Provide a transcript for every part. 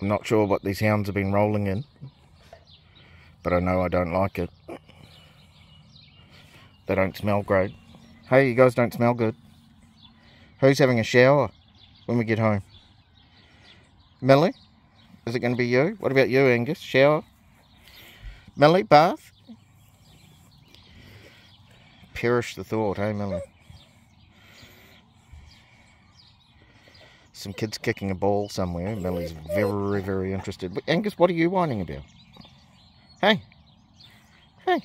I'm not sure what these hounds have been rolling in, but I know I don't like it. They don't smell great. Hey, you guys don't smell good. Who's having a shower when we get home? Millie? Is it going to be you? What about you, Angus? Shower? Millie, bath? Perish the thought, hey, Millie? Some kids kicking a ball somewhere. Millie's very, very interested. But Angus, what are you whining about? Hey? Hey?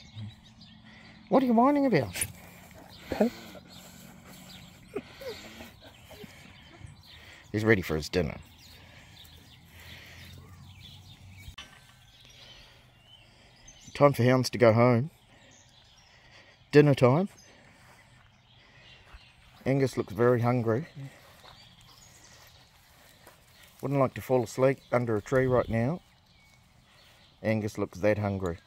What are you whining about? He's ready for his dinner. Time for hounds to go home. Dinner time. Angus looks very hungry. Wouldn't like to fall asleep under a tree right now. Angus looks that hungry.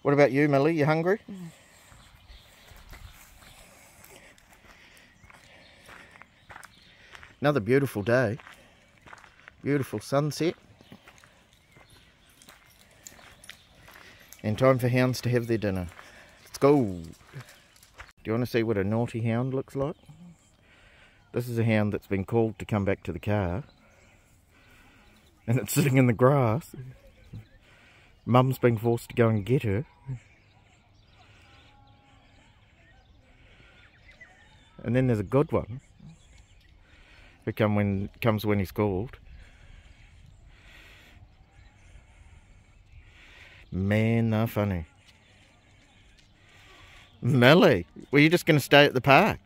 What about you, Millie? You hungry? Another beautiful day. Beautiful sunset. And time for hounds to have their dinner. Let's go. Do you want to see what a naughty hound looks like? This is a hound that's been called to come back to the car. And it's sitting in the grass. Mum's been forced to go and get her. And then there's a good one who come when comes when he's called. Man, they're funny. Millie, were you just going to stay at the park?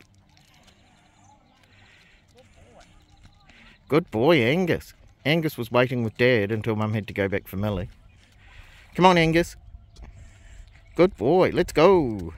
Good boy, Angus. Angus was waiting with Dad until Mum had to go back for Millie. Come on, Angus. Good boy, let's go.